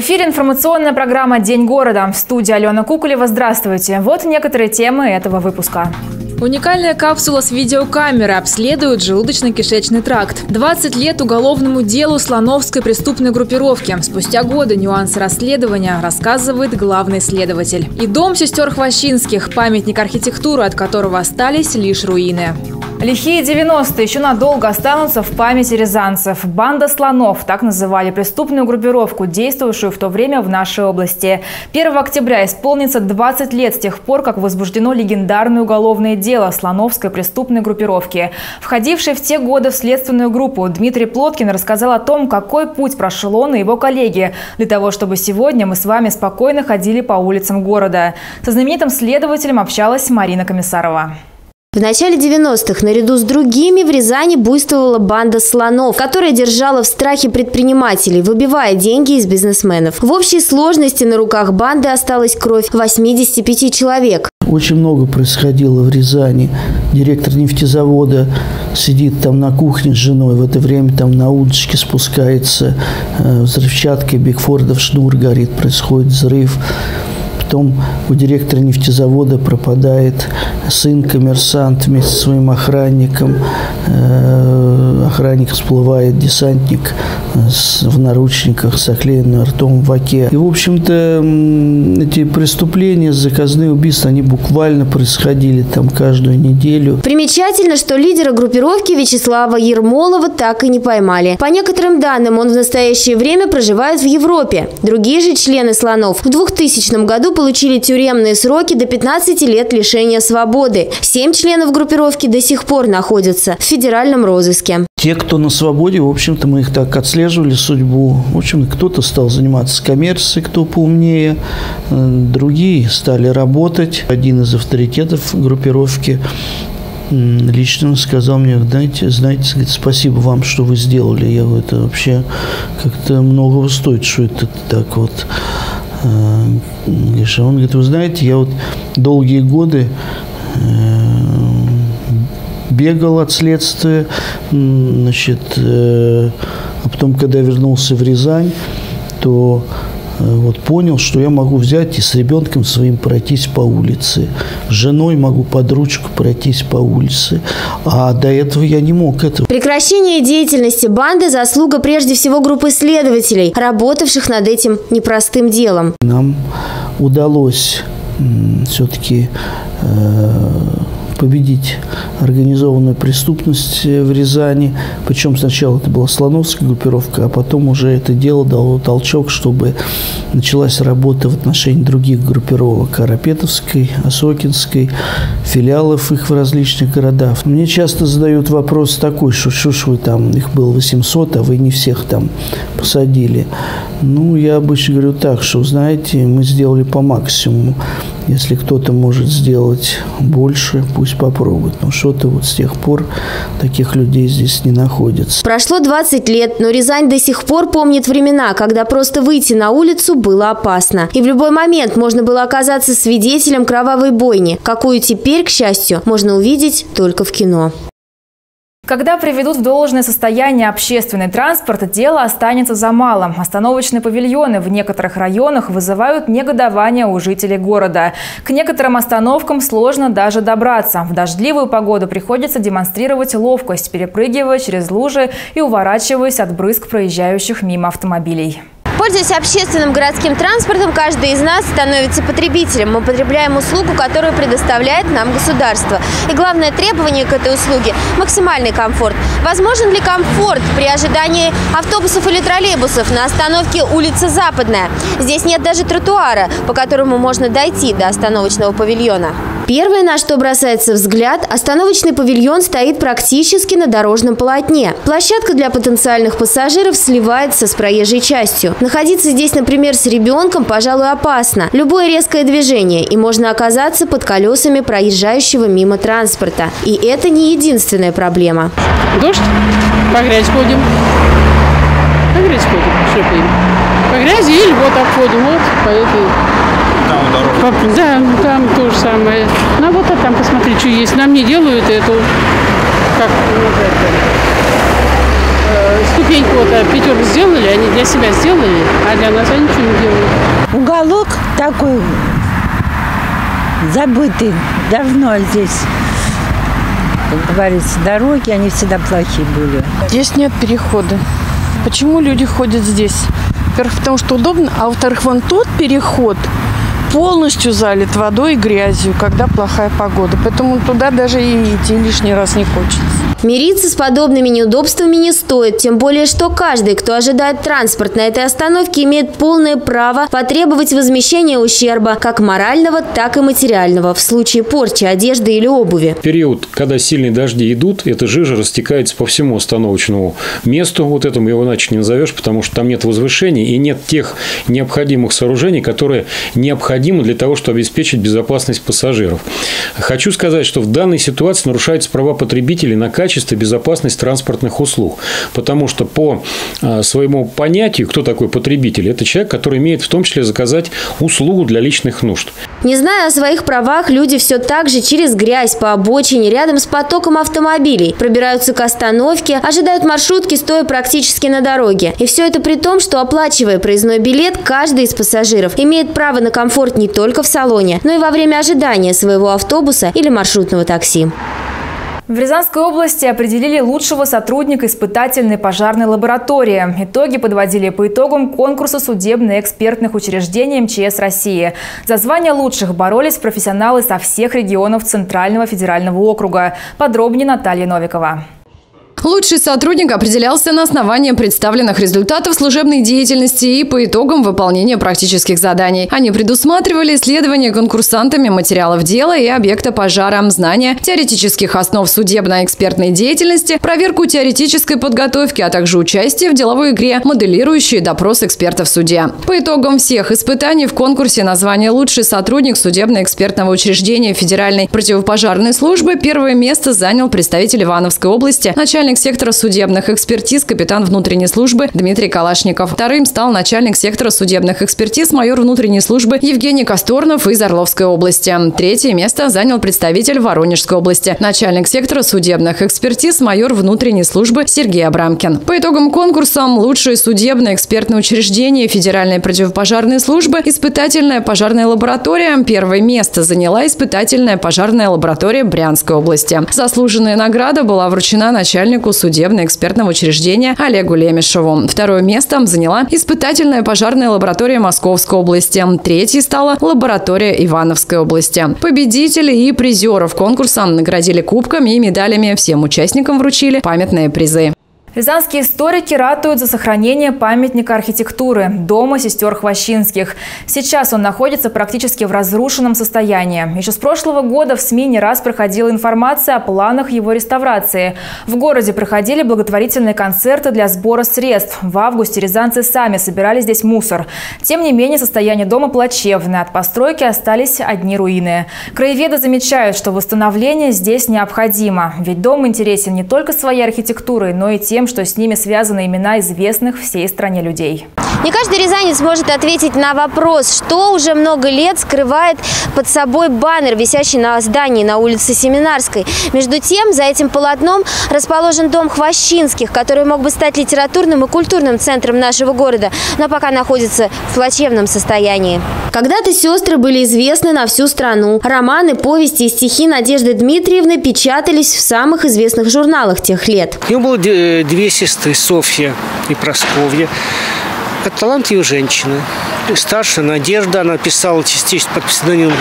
Эфире информационная программа «День города». В студии Алена Кукулева. Здравствуйте. Вот некоторые темы этого выпуска. Уникальная капсула с видеокамерой обследует желудочно-кишечный тракт. 20 лет уголовному делу Слоновской преступной группировки. Спустя годы нюансы расследования рассказывает главный следователь. И дом сестер Хвощинских – памятник архитектуры, от которого остались лишь руины. Лихие 90-е еще надолго останутся в памяти рязанцев. Банда слонов, так называли преступную группировку, действовавшую в то время в нашей области. 1 октября исполнится 20 лет с тех пор, как возбуждено легендарное уголовное дело слоновской преступной группировки. Входивший в те годы в следственную группу Дмитрий Плоткин рассказал о том, какой путь прошел он и его коллеги, для того, чтобы сегодня мы с вами спокойно ходили по улицам города. Со знаменитым следователем общалась Марина Комиссарова. В начале 90-х наряду с другими в Рязани буйствовала банда слонов, которая держала в страхе предпринимателей, выбивая деньги из бизнесменов. В общей сложности на руках банды осталась кровь 85 человек. Очень много происходило в Рязани. Директор нефтезавода сидит там на кухне с женой, в это время там на удочке спускается э, взрывчатка, Бигфордов шнур горит, происходит взрыв. Потом у директора нефтезавода пропадает сын коммерсант вместе со своим охранником. Э, охранник всплывает, десантник в наручниках с оклеенным ртом в оке. И, в общем-то, эти преступления, заказные убийства, они буквально происходили там каждую неделю. Примечательно, что лидера группировки Вячеслава Ермолова так и не поймали. По некоторым данным, он в настоящее время проживает в Европе. Другие же члены «Слонов» в 2000 году получили тюремные сроки до 15 лет лишения свободы. Семь членов группировки до сих пор находятся в федеральном розыске. Те, кто на свободе, в общем-то, мы их так отслеживали судьбу. В общем, кто-то стал заниматься коммерцией, кто поумнее, другие стали работать. Один из авторитетов группировки лично сказал мне, знаете, знаете, говорит, спасибо вам, что вы сделали. Я говорю, это вообще как-то многого стоит, что это так вот он говорит, вы знаете, я вот долгие годы э, бегал от следствия, значит, э, а потом, когда я вернулся в Рязань, то Э, вот понял, что я могу взять и с ребенком своим пройтись по улице. С женой могу под ручку пройтись по улице. А до этого я не мог этого. Прекращение деятельности банды – заслуга прежде всего группы следователей, работавших над этим непростым делом. Нам удалось все-таки э, победить организованную преступность в Рязани. Причем сначала это была слоновская группировка, а потом уже это дело дало толчок, чтобы началась работа в отношении других группировок. Карапетовской, Осокинской, филиалов их в различных городах. Мне часто задают вопрос такой, что что ж вы там, их было 800, а вы не всех там посадили. Ну, я обычно говорю так, что, знаете, мы сделали по максимуму. Если кто-то может сделать больше, пусть попробует. Но что-то вот с тех пор таких людей здесь не находится. Прошло 20 лет, но Рязань до сих пор помнит времена, когда просто выйти на улицу было опасно. И в любой момент можно было оказаться свидетелем кровавой бойни, какую теперь, к счастью, можно увидеть только в кино. Когда приведут в должное состояние общественный транспорт, дело останется за малым. Остановочные павильоны в некоторых районах вызывают негодование у жителей города. К некоторым остановкам сложно даже добраться. В дождливую погоду приходится демонстрировать ловкость, перепрыгивая через лужи и уворачиваясь от брызг проезжающих мимо автомобилей. Пользуясь общественным городским транспортом, каждый из нас становится потребителем. Мы потребляем услугу, которую предоставляет нам государство. И главное требование к этой услуге – максимальный комфорт. Возможен ли комфорт при ожидании автобусов или троллейбусов на остановке улица Западная? Здесь нет даже тротуара, по которому можно дойти до остановочного павильона. Первое, на что бросается взгляд, остановочный павильон стоит практически на дорожном полотне. Площадка для потенциальных пассажиров сливается с проезжей частью. Находиться здесь, например, с ребенком, пожалуй, опасно. Любое резкое движение, и можно оказаться под колесами проезжающего мимо транспорта. И это не единственная проблема. Дождь, по грязи ходим. По грязи ходим, шлепаем. По грязи или вот обходим, вот по этой там дорога. Да, там то же самое. Ну а вот а там посмотри, что есть. Нам не делают эту, как ну, это, э, ступеньку вот э, пятерку сделали, они для себя сделали, а для нас они ничего не делают. Уголок такой забытый давно здесь. Как говорится, дороги, они всегда плохие были. Здесь нет перехода. Почему люди ходят здесь? Во-первых, потому что удобно, а во-вторых, вон тот переход полностью залит водой и грязью, когда плохая погода. Поэтому туда даже и идти лишний раз не хочется. Мириться с подобными неудобствами не стоит, тем более, что каждый, кто ожидает транспорт на этой остановке, имеет полное право потребовать возмещения ущерба, как морального, так и материального, в случае порчи одежды или обуви. Период, когда сильные дожди идут, эта жижа растекается по всему остановочному месту, вот этому его иначе не назовешь, потому что там нет возвышений и нет тех необходимых сооружений, которые необходимы для того, чтобы обеспечить безопасность пассажиров. Хочу сказать, что в данной ситуации нарушаются права потребителей на качество качество и безопасность транспортных услуг. Потому что по а, своему понятию, кто такой потребитель? Это человек, который имеет в том числе заказать услугу для личных нужд. Не зная о своих правах, люди все так же через грязь по обочине рядом с потоком автомобилей пробираются к остановке, ожидают маршрутки, стоя практически на дороге. И все это при том, что оплачивая проездной билет, каждый из пассажиров имеет право на комфорт не только в салоне, но и во время ожидания своего автобуса или маршрутного такси. В Рязанской области определили лучшего сотрудника испытательной пожарной лаборатории. Итоги подводили по итогам конкурса судебно-экспертных учреждений МЧС России. За звание лучших боролись профессионалы со всех регионов Центрального федерального округа. Подробнее Наталья Новикова. Лучший сотрудник определялся на основании представленных результатов служебной деятельности и по итогам выполнения практических заданий. Они предусматривали исследование конкурсантами материалов дела и объекта пожара, знания теоретических основ судебно-экспертной деятельности, проверку теоретической подготовки, а также участие в деловой игре, моделирующий допрос экспертов в суде. По итогам всех испытаний в конкурсе на звание «Лучший сотрудник судебно-экспертного учреждения Федеральной противопожарной службы» первое место занял представитель Ивановской области, начальник начальник сектора судебных экспертиз, капитан внутренней службы Дмитрий Калашников. Вторым стал начальник сектора судебных экспертиз, майор внутренней службы Евгений Косторнов из Орловской области. Третье место занял представитель Воронежской области, начальник сектора судебных экспертиз, майор внутренней службы Сергей Абрамкин. По итогам конкурса лучшее судебное экспертное учреждение Федеральной противопожарной службы испытательная пожарная лаборатория. Первое место заняла испытательная пожарная лаборатория Брянской области. Заслуженная награда была вручена начальнику начальнику судебно-экспертного учреждения Олегу Лемешеву. Второе место заняла испытательная пожарная лаборатория Московской области. Третьей стала лаборатория Ивановской области. Победителей и призеров конкурса наградили кубками и медалями. Всем участникам вручили памятные призы. Рязанские историки ратуют за сохранение памятника архитектуры – дома сестер Хвощинских. Сейчас он находится практически в разрушенном состоянии. Еще с прошлого года в СМИ не раз проходила информация о планах его реставрации. В городе проходили благотворительные концерты для сбора средств. В августе рязанцы сами собирали здесь мусор. Тем не менее, состояние дома плачевное. От постройки остались одни руины. Краеведы замечают, что восстановление здесь необходимо. Ведь дом интересен не только своей архитектурой, но и тем, тем, что с ними связаны имена известных всей стране людей. Не каждый рязанец может ответить на вопрос, что уже много лет скрывает под собой баннер, висящий на здании на улице Семинарской. Между тем, за этим полотном расположен дом Хвощинских, который мог бы стать литературным и культурным центром нашего города, но пока находится в плачевном состоянии. Когда-то сестры были известны на всю страну. Романы, повести и стихи Надежды Дмитриевны печатались в самых известных журналах тех лет. У него было две сестры, Софья и Просковья. Это талантливые женщины. Старшая Надежда, она писала частично под псевдонимом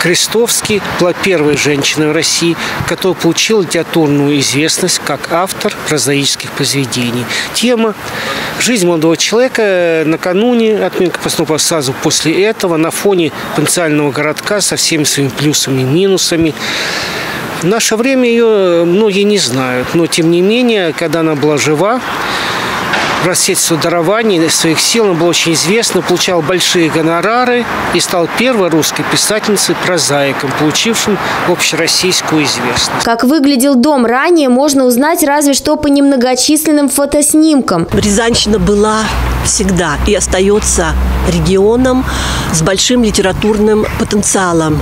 Крестовский была первой женщиной в России, которая получила литературную известность как автор прозаических произведений. Тема «Жизнь молодого человека» накануне, отменка постановка сразу после этого, на фоне потенциального городка со всеми своими плюсами и минусами. В наше время ее многие не знают, но тем не менее, когда она была жива, расцвет своего дарования, своих сил. Он был очень известен, получал большие гонорары и стал первой русской писательницей-прозаиком, получившим общероссийскую известность. Как выглядел дом ранее, можно узнать разве что по немногочисленным фотоснимкам. Рязанщина была всегда и остается регионом с большим литературным потенциалом.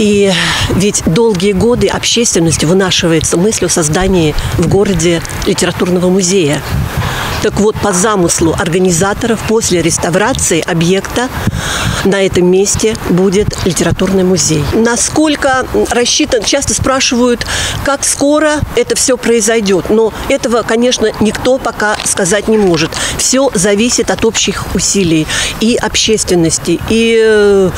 И ведь долгие годы общественность вынашивается мысль о создании в городе литературного музея. Так вот, по замыслу организаторов после реставрации объекта на этом месте будет литературный музей. Насколько рассчитан, часто спрашивают, как скоро это все произойдет. Но этого, конечно, никто пока сказать не может. Все зависит от общих усилий и общественности, и э,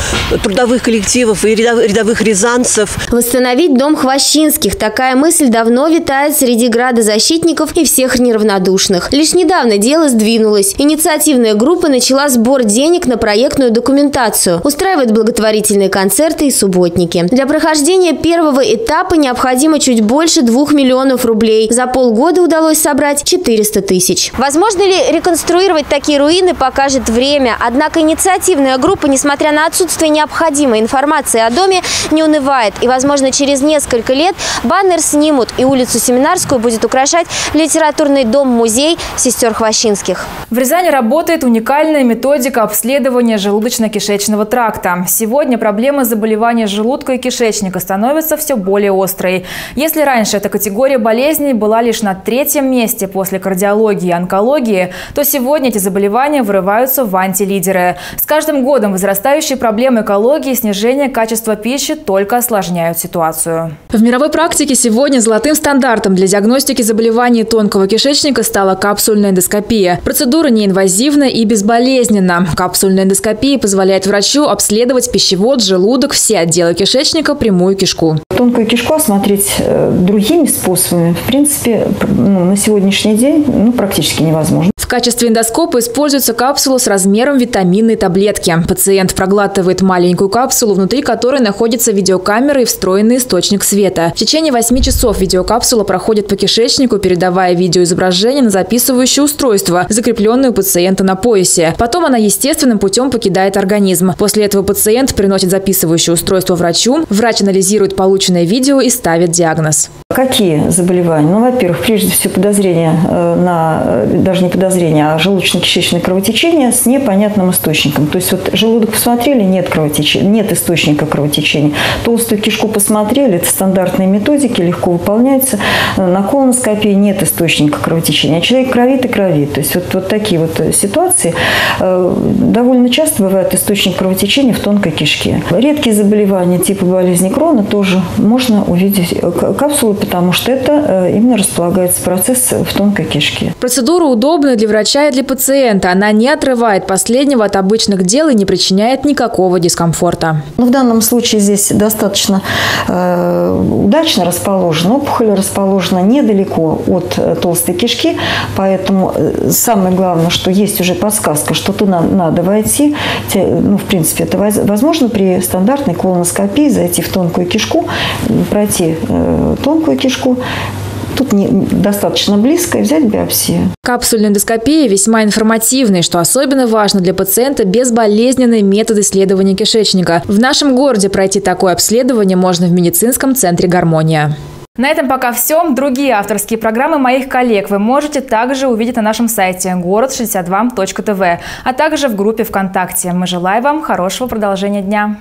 трудовых коллективов, и рядовых рязанцев. Восстановить дом Хвощинских. Такая мысль давно витает среди градозащитников и всех неравнодушных. Лишь недавно Недавно дело сдвинулось. Инициативная группа начала сбор денег на проектную документацию, устраивает благотворительные концерты и субботники. Для прохождения первого этапа необходимо чуть больше двух миллионов рублей. За полгода удалось собрать 400 тысяч. Возможно ли реконструировать такие руины, покажет время. Однако инициативная группа, несмотря на отсутствие необходимой информации о доме, не унывает. И, возможно, через несколько лет баннер снимут, и улицу Семинарскую будет украшать литературный дом-музей сестер сестер Хвощинских. В Рязани работает уникальная методика обследования желудочно-кишечного тракта. Сегодня проблема заболевания желудка и кишечника становится все более острой. Если раньше эта категория болезней была лишь на третьем месте после кардиологии и онкологии, то сегодня эти заболевания вырываются в антилидеры. С каждым годом возрастающие проблемы экологии и снижение качества пищи только осложняют ситуацию. В мировой практике сегодня золотым стандартом для диагностики заболеваний тонкого кишечника стала капсульная эндоскопия. Процедура неинвазивна и безболезненна. Капсульная эндоскопия позволяет врачу обследовать пищевод, желудок, все отделы кишечника, прямую кишку. Тонкую кишку осмотреть э, другими способами, в принципе, ну, на сегодняшний день ну, практически невозможно. В качестве эндоскопа используется капсула с размером витаминной таблетки. Пациент проглатывает маленькую капсулу, внутри которой находится видеокамера и встроенный источник света. В течение 8 часов видеокапсула проходит по кишечнику, передавая видеоизображение на записывающее устройство, закрепленное у пациента на поясе. Потом она естественным путем покидает организм. После этого пациент приносит записывающее устройство врачу. Врач анализирует полученное видео и ставит диагноз. Какие заболевания? Ну, во-первых, прежде всего подозрение э, на, э, даже не подозрение, а желудочно-кишечное кровотечение с непонятным источником. То есть вот желудок посмотрели, нет кровотечения, нет источника кровотечения. Толстую кишку посмотрели, это стандартные методики, легко выполняются. На колоноскопии нет источника кровотечения, а человек кровит и кровит. То есть вот, вот такие вот ситуации э, довольно часто бывает источник кровотечения в тонкой кишке. Редкие заболевания типа болезни Крона тоже можно увидеть капсулы потому что это э, именно располагается процесс в тонкой кишке. Процедура удобная для врача и для пациента. Она не отрывает последнего от обычных дел и не причиняет никакого дискомфорта. Ну, в данном случае здесь достаточно э, удачно расположена опухоль, расположена недалеко от э, толстой кишки, поэтому э, самое главное, что есть уже подсказка, что туда надо войти. Ну, в принципе, это возможно при стандартной колоноскопии зайти в тонкую кишку, пройти э, тонкую кишку. Тут не, достаточно близко взять биопсию. Капсульная эндоскопия весьма информативная, что особенно важно для пациента безболезненный метод исследования кишечника. В нашем городе пройти такое обследование можно в медицинском центре «Гармония». На этом пока все. Другие авторские программы моих коллег вы можете также увидеть на нашем сайте город62.тв, а также в группе ВКонтакте. Мы желаем вам хорошего продолжения дня.